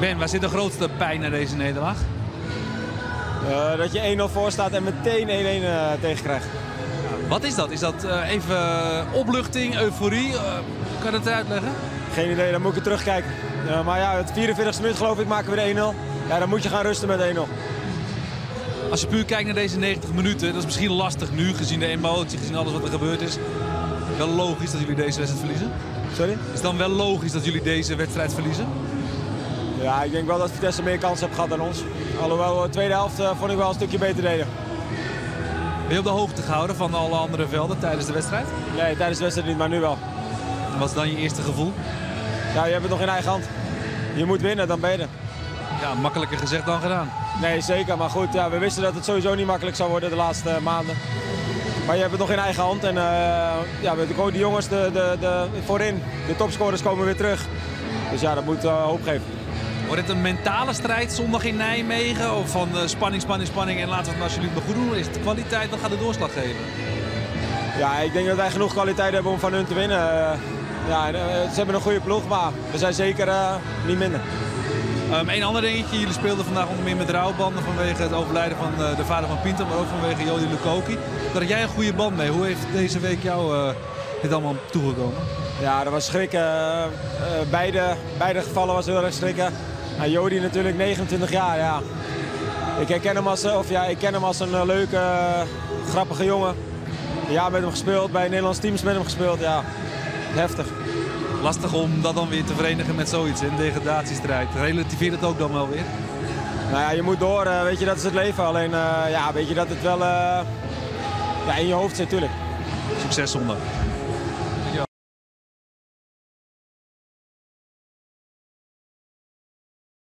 Ben, waar zit de grootste pijn naar deze nederlaag? Uh, dat je 1-0 voor staat en meteen 1-1 uh, tegenkrijgt. Wat is dat? Is dat uh, even opluchting, euforie? kan je dat uitleggen? Geen idee, dan moet ik terugkijken. maar ja, het 44e minuut geloof ik maken we de 1-0. Ja, dan moet je gaan rusten met 1-0. Als je puur kijkt naar deze 90 minuten, dat is misschien lastig nu, gezien de emotie, gezien alles wat er gebeurd is. Wel logisch dat jullie deze wedstrijd verliezen? Sorry? Is het dan wel logisch dat jullie deze wedstrijd verliezen? Ja, ik denk wel dat Vitesse meer kans heeft gehad dan ons. Alhoewel de tweede helft uh, vond ik wel een stukje beter deden. Ben je op de hoogte gehouden van alle andere velden tijdens de wedstrijd? Nee, tijdens de wedstrijd niet, maar nu wel. En wat is dan je eerste gevoel? Ja, je hebt het nog in eigen hand. Je moet winnen, dan ben je er. Ja, makkelijker gezegd dan gedaan. Nee, zeker. Maar goed, ja, we wisten dat het sowieso niet makkelijk zou worden de laatste maanden. Maar je hebt het nog in eigen hand. En uh, ja, de jongens de, de, de, voorin, de topscorers komen weer terug. Dus ja, dat moet uh, hoop geven. Wordt het een mentale strijd zondag in Nijmegen? Of van uh, spanning, spanning, spanning en laten we het alsjeblieft maar goed doen? Is het kwaliteit, dan gaat de doorslag geven? Ja, ik denk dat wij genoeg kwaliteit hebben om van hun te winnen. ja, ze hebben een goede ploeg, maar we zijn zeker niet minder. Um, een ander dingetje, jullie speelden vandaag onder meer met rouwbanden vanwege het overlijden van uh, de vader van Pinto, maar ook vanwege Jody Lukoki. Daar had jij een goede band mee. Hoe heeft deze week jou uh, dit allemaal toegekomen? Ja, dat was schrikken. Uh, beide, beide gevallen was heel erg schrikken. Nou, Jody natuurlijk 29 jaar, ja. Ik herken hem als, of ja, ik ken hem als een leuke, grappige jongen. Ja, met hem gespeeld, bij Nederlands teams met hem gespeeld, ja. Heftig lastig om dat dan weer te verenigen met zoiets, een degradatiestrijd. Relativeert het ook dan wel weer? Nou ja, je moet door, uh, weet je, dat is het leven. Alleen, uh, ja, weet je dat het wel ja, in je hoofd zit, natuurlijk. Succes zondag.